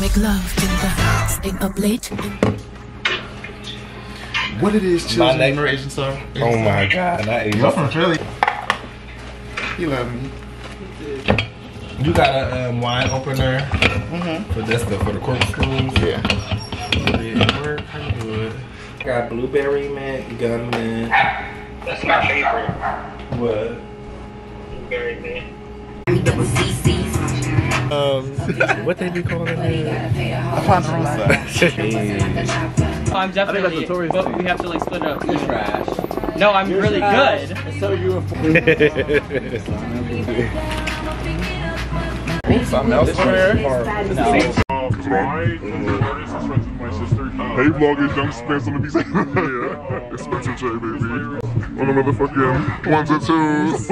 Make love in the staying up late. What it is, My children? name or Asian star? Oh my god, not Asian. You're from Philly. He love me. You got a um, wine opener Mm-hmm. for this, the, for the corkscrews. Yeah. Did it work? How you? Got blueberry mint, gum mint. That's my favorite. What? Very good. Um, what they be calling it? I'm definitely, but we have to like split up. You're trash. No, I'm really good. So you Something else for her? Hey vloggers, Young Spence on the beat. yeah, it's Spencer J, baby. On the motherfucking ones and twos.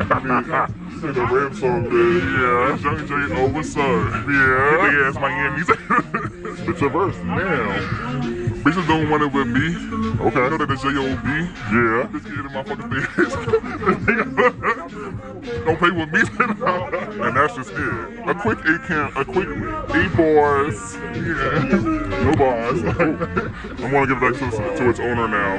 In the rap song, baby. Yeah, Young J, oh, what's? Yeah. Big ass Miami. it's a verse now. Bitches don't want it with me. Okay. I know that it's J-O-B. Yeah. This kid in my fucking face. don't play with me. and that's just it. A quick eight count, a quick eight bars. Yeah. No bars. I want to give it back to, to its owner now.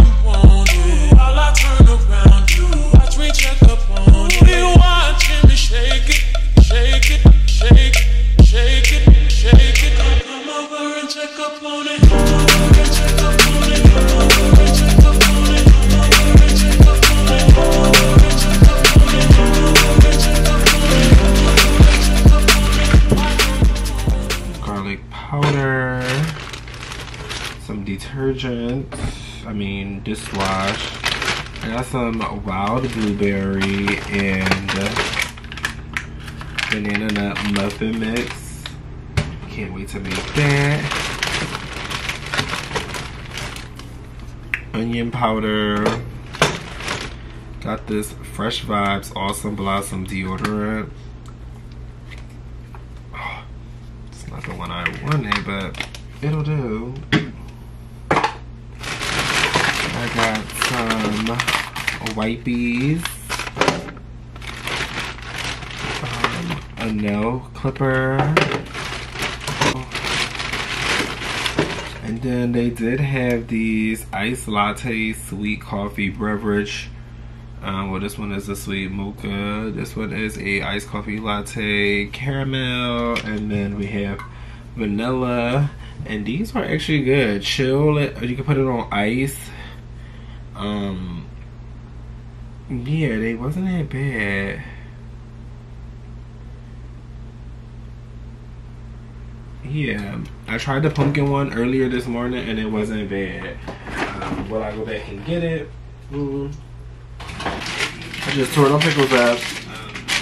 some wild blueberry and banana nut muffin mix. Can't wait to make that. Onion powder. Got this Fresh Vibes Awesome Blossom deodorant. It's not the one I wanted, but it'll do. I got some wipies. Um, a nail clipper. And then they did have these iced latte sweet coffee beverage. Um, well, this one is a sweet mocha. This one is a iced coffee latte caramel, and then we have vanilla. And these are actually good. Chill. You can put it on ice. Um, yeah, they wasn't that bad. Yeah, I tried the pumpkin one earlier this morning and it wasn't bad. Um, will I go back and get it? Mm. I just tore them pickles up.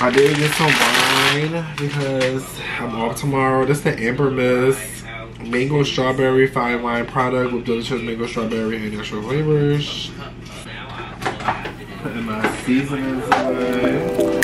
I did get some wine because I'm off tomorrow. This is the Amber Mist Mango Strawberry Fine Wine product with delicious mango strawberry and natural flavors. Putting my seasonings away.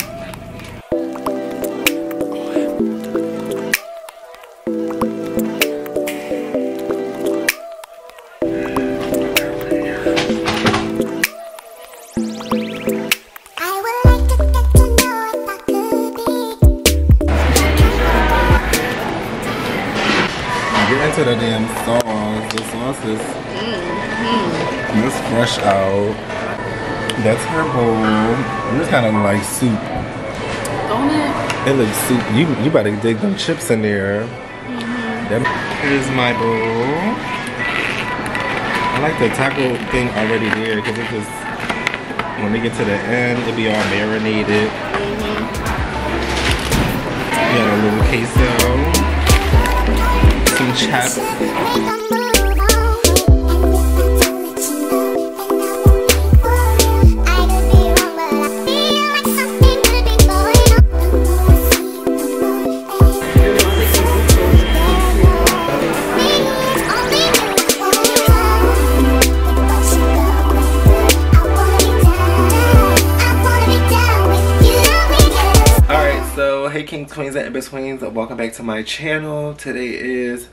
Get into the damn sauce. The sauce is mm-hmm. it's fresh out. That's her bowl. It's kind of like soup. Don't it? It looks soup. You you better dig them chips in there. Mm-hmm. That is my bowl. I like the taco thing already there because it just when we get to the end, it'll be all marinated. Mm-hmm. We got a little queso, some chaps. Queens, and in-betweens. Welcome back to my channel. Today is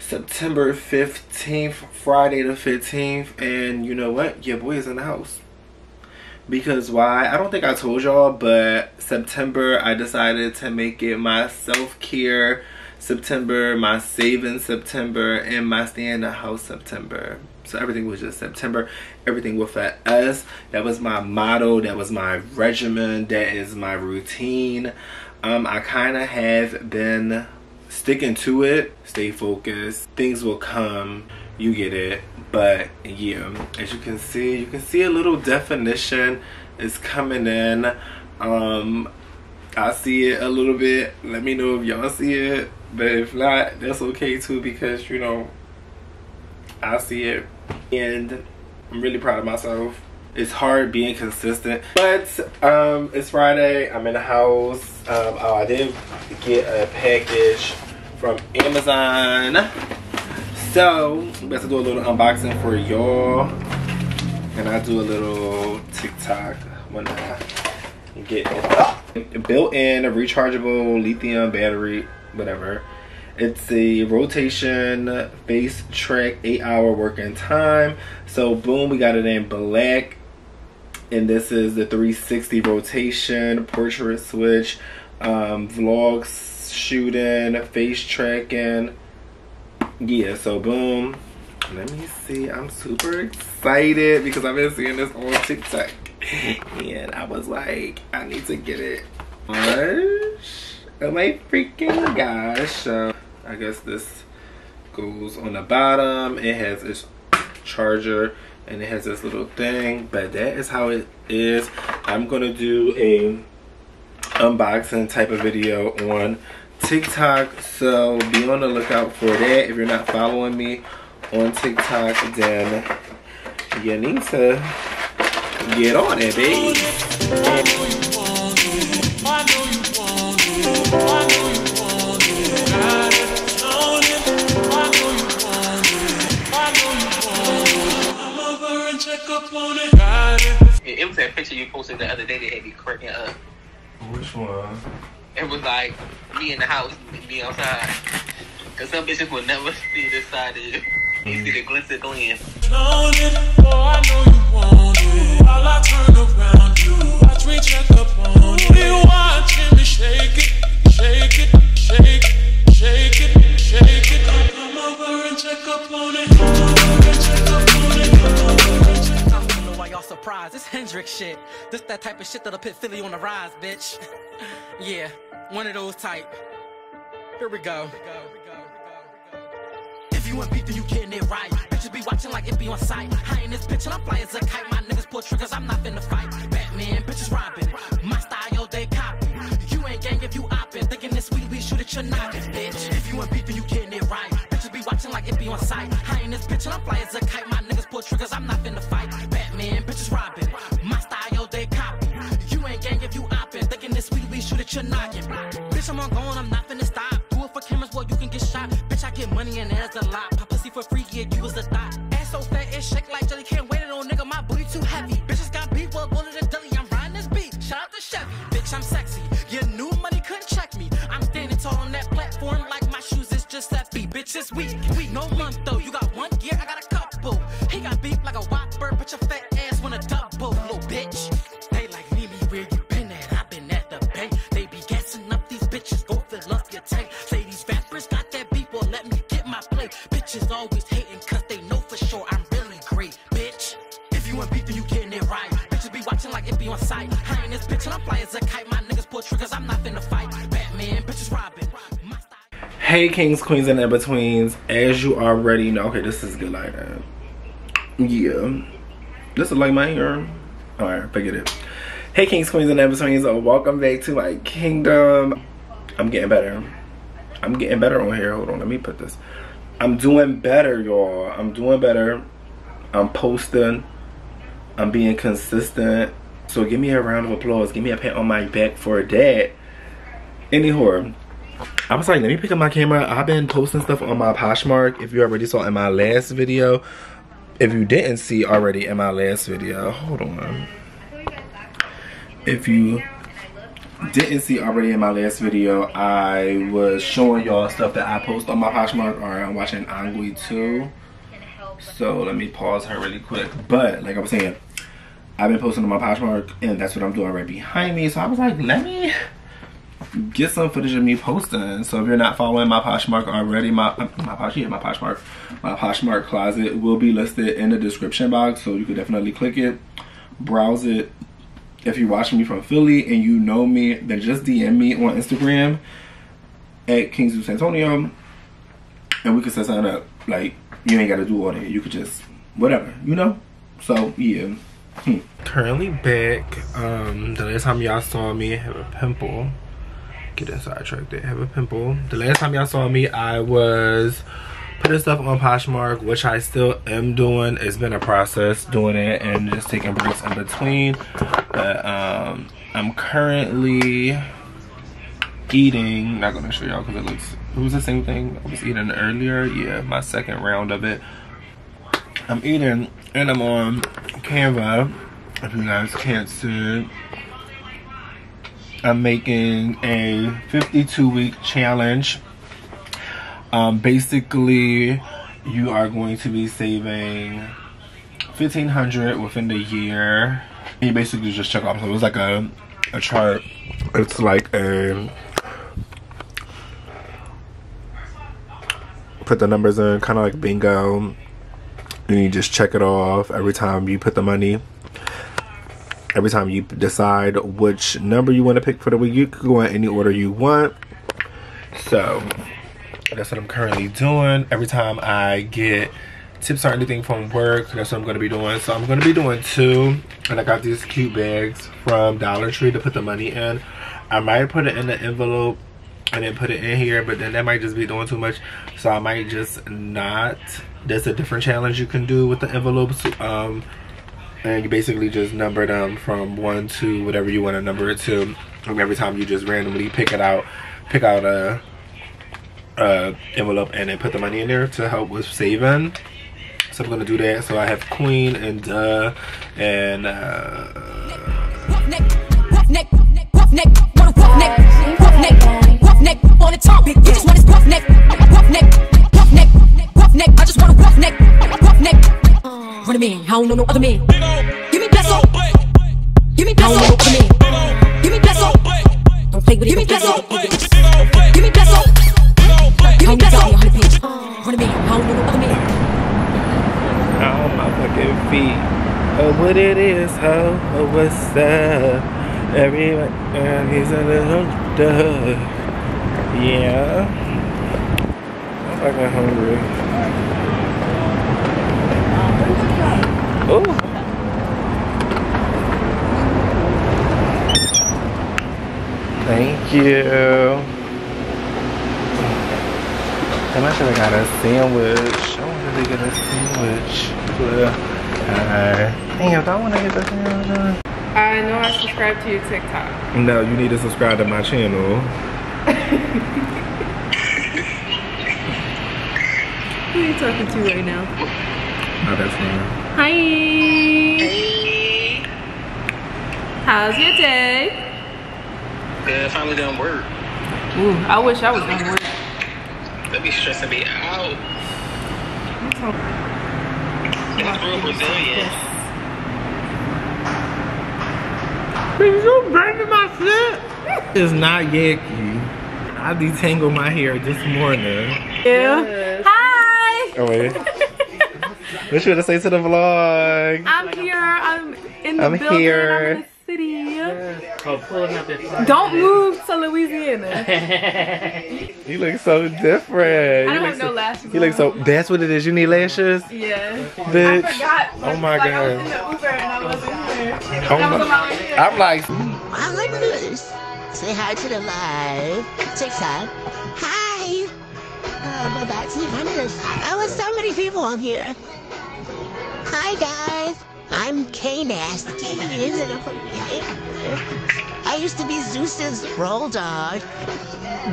September 15th, Friday the 15th. And you know what? Your boy is in the house. Because why? I don't think I told y'all, but September I decided to make it my self-care September, my saving September, and my stay in the house September. So everything was just September. Everything with an S. That was my motto. That was my regimen. That is my routine. Um, I kind of have been sticking to it. Stay focused. Things will come. You get it. But yeah, as you can see, you can see a little definition is coming in. Um, I see it a little bit. Let me know if y'all see it. But if not, that's okay too because, you know, I see it and I'm really proud of myself. It's hard being consistent, but um, it's Friday. I'm in the house. Um, oh, I did get a package from Amazon. So, I'm about to do a little unboxing for y'all. And I do a little TikTok when I get it. Built-in, a rechargeable lithium battery, whatever. It's a rotation face track, eight hour working time. So boom, we got it in black. And this is the 360 rotation, portrait switch, um, vlogs shooting, face tracking. Yeah, so boom. Let me see. I'm super excited because I've been seeing this on TikTok. and I was like, I need to get it. Gosh. Oh my freaking gosh. So I guess this goes on the bottom. It has its charger and it has this little thing. But that is how it is. I'm gonna do a unboxing type of video on TikTok. So be on the lookout for that. If you're not following me on TikTok, then you need to get on it, babe. It, it was that picture you posted the other day that had me cracking up. Which one? It was like me in the house, me outside. Cause some bitches will never see this side of you. You see the glitz of gleam. why y'all surprised. This Hendrix shit. This that type of shit that'll put Philly on the rise, bitch. yeah, one of those type. Here we go. If you want beat, then you getting it right. Bitches be watching like it be on sight. I ain't this bitch and I'm fly as a kite. My niggas pull triggers, I'm not finna fight. Bitch, it's weak. Hey kings, queens, and in-betweens. As you already know, okay, this is good lighting. Yeah. This is like my hair. Alright, forget it. Hey kings, queens, and in-betweens. Uh, welcome back to my kingdom. I'm getting better. I'm getting better on here. Hold on, let me put this. I'm doing better, y'all. I'm doing better. I'm posting. I'm being consistent. So give me a round of applause. Give me a pat on my back for that. Anyhow, I was like, let me pick up my camera. I've been posting stuff on my Poshmark. If you already saw in my last video. If you didn't see already in my last video, hold on. If you didn't see already in my last video, I was showing y'all stuff that I post on my Poshmark. Alright, I'm watching Angui too. So let me pause her really quick. But like I was saying, I've been posting on my Poshmark and that's what I'm doing right behind me. So I was like, let me get some footage of me posting. So if you're not following my Poshmark already, my my Posh, yeah, my Poshmark, my Poshmark closet will be listed in the description box. So you could definitely click it, browse it. If you're watching me from Philly and you know me, then just DM me on Instagram at King Zeus Antonio, and we can set something up. Like you ain't got to do all that. You could just whatever, you know. So yeah. Hmm. Currently back. Um, the last time y'all saw me I have a pimple get sidetracked there have a pimple. The last time y'all saw me i was putting stuff on poshmark which i still am doing. It's been a process doing it and just taking breaks in between. But um i'm currently eating. Not gonna show y'all because it looks it was the same thing. I was eating earlier. Yeah my second round of it. I'm eating and i'm on canva if you guys can't see I'm making a 52 week challenge. Um, basically, you are going to be saving 1500 within the year. You basically just check off. So it's like a, a chart. It's like a put the numbers in, kind of like bingo. And you just check it off every time you put the money every time you decide which number you want to pick for the week you can go in any order you want. So that's what i'm currently doing. Every time i get tips or anything from work that's what i'm going to be doing. So i'm going to be doing two and i got these cute bags from dollar tree to put the money in. I might put it in the envelope and then put it in here but then that might just be doing too much. So i might just not there's a different challenge you can do with the envelopes um and you basically just number them from one to whatever you want to number it to and every time you just randomly pick it out pick out a, envelope and then put the money in there to help with saving so i'm gonna do that so i have queen and uh and uh Run a man, I don't know no other man. Give me peso. Give me peso. I don't know no other man. Give me peso. Don't play with it. Give me peso. Give me peso. Uh, Give me peso. Run a man, I don't know no other man. On my fucking feet. Oh, what it is, ho? Oh, what's up? Everyone, and he's a little duh. Yeah. I'm fucking hungry. Oh. Thank you. And I should have got a sandwich. I wanted to get a sandwich. uh, damn, do I want to get the sandwich? I know I subscribe to your TikTok. No, you need to subscribe to my channel. Who are you talking to right now? My best friend. Hi. Hey. How's your day? Good. Finally done work. Ooh, I wish I was done work. That be stressing me out. It's real Brazilian. Did you bring my shit? It's not yucky. I detangled my hair this morning. Yeah. Yes. Hi. Oh, wait. What you want to say to the vlog? I'm here. I'm in the I'm building. Here. I'm in the city. Oh, pulling up Don't move to Louisiana. you look so different. I don't have no lashes. You look so. That's what it is. You need lashes. Yeah. Bitch. I forgot. Oh my like, god. I was in the Uber and I wasn't here. Oh my. I'm like. I like this. Say hi to the live TikTok. Hi. Uh, my back's I was so many people on here. Hi guys, I'm K Nasty. I used to be Zeus's roll dog.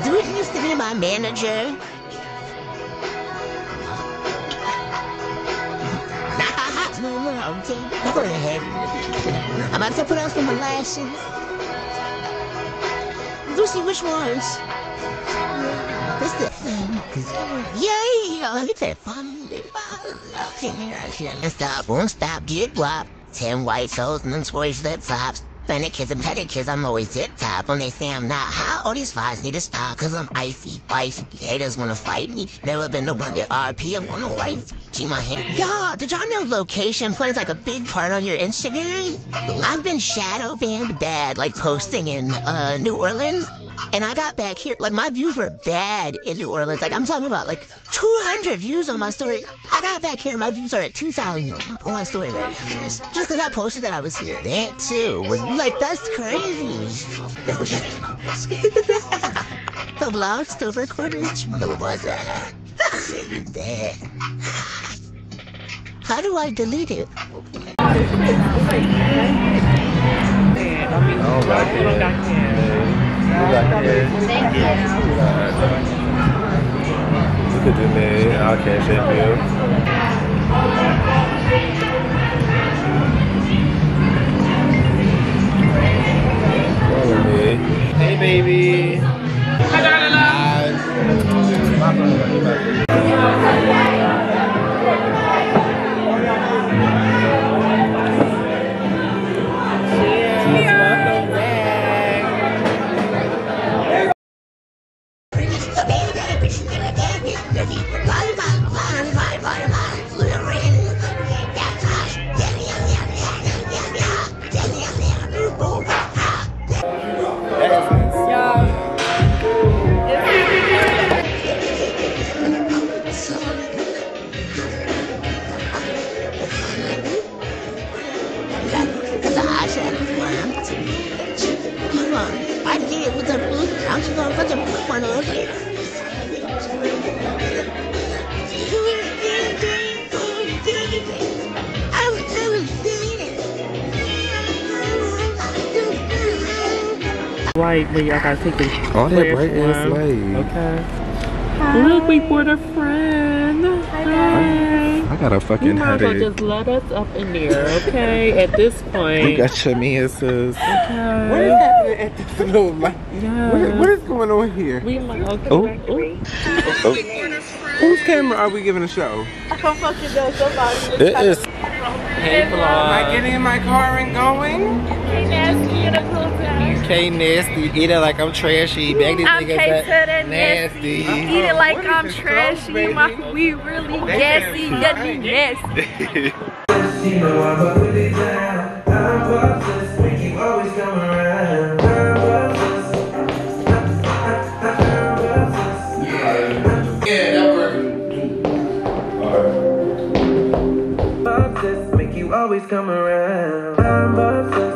Dude used to be my manager. I'm about to put on some lashes. We'll which ones. Look at that fun. Stop, won't stop, get. Ten white souls and then squash flip flops. Fennec kids and kids, I'm always tip top. When they say I'm not hot, all these fights need to stop. Cause I'm icy, icy. Haters wanna fight me. Never been to one RP, I'm gonna wife. See my hand. Y'all, did y'all know location plays like a big part on your Instagram? I've been shadow banned bad, like posting in uh, New Orleans. And I got back here, like my views were bad in New Orleans. Like I'm talking about like 200 views on my story. I got back here, my views are at 2,000 on my story right Just because I posted that I was here. That too was like that's crazy. the vlog still recorded. Was that? How do I delete it? Oh, Thank you. You me. I'll cash it for you. Follow me. Hey, baby. Hi, Right, but y'all gotta take the All that bright ass light. Okay. Hi. Look, we brought a friend. Hi. I got a fucking you might headache. just let us up in there, okay? At this point. We got Chamia's. Okay. What is happening at this little light? Yeah. What, what is going on here? We might. Okay. Oh. Oh. Whose camera are we giving a show? I don't fucking know somebody. It is. Hey, vlog. Am I getting in my car and going? Hey, nasty, in a cool time. K nasty, eat it like I'm trashy. Bag these I'm niggas K that to the nasty. Eat it like I'm trashy. My, we really gassy, yummy, nasty. You always come around.